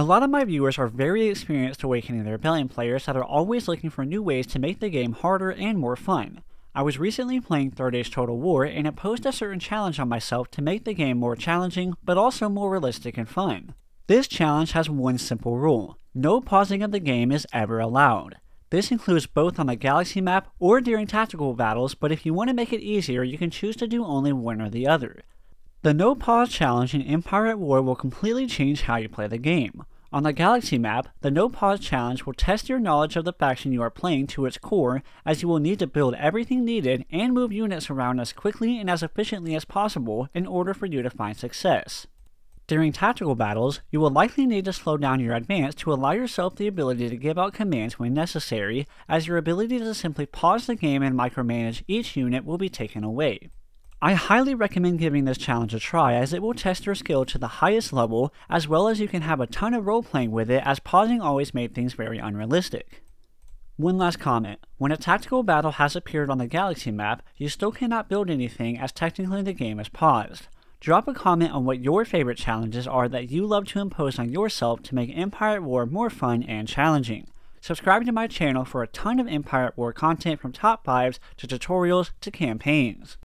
A lot of my viewers are very experienced Awakening the Rebellion players that are always looking for new ways to make the game harder and more fun. I was recently playing Third Age Total War and it posed a certain challenge on myself to make the game more challenging, but also more realistic and fun. This challenge has one simple rule. No pausing of the game is ever allowed. This includes both on the galaxy map or during tactical battles, but if you want to make it easier, you can choose to do only one or the other. The No Pause challenge in Empire at War will completely change how you play the game. On the Galaxy map, the No Pause challenge will test your knowledge of the faction you are playing to its core, as you will need to build everything needed and move units around as quickly and as efficiently as possible in order for you to find success. During tactical battles, you will likely need to slow down your advance to allow yourself the ability to give out commands when necessary, as your ability to simply pause the game and micromanage each unit will be taken away. I highly recommend giving this challenge a try as it will test your skill to the highest level, as well as you can have a ton of role playing with it as pausing always made things very unrealistic. One last comment. When a tactical battle has appeared on the galaxy map, you still cannot build anything as technically the game is paused. Drop a comment on what your favorite challenges are that you love to impose on yourself to make Empire at War more fun and challenging. Subscribe to my channel for a ton of Empire at War content from top 5s to tutorials to campaigns.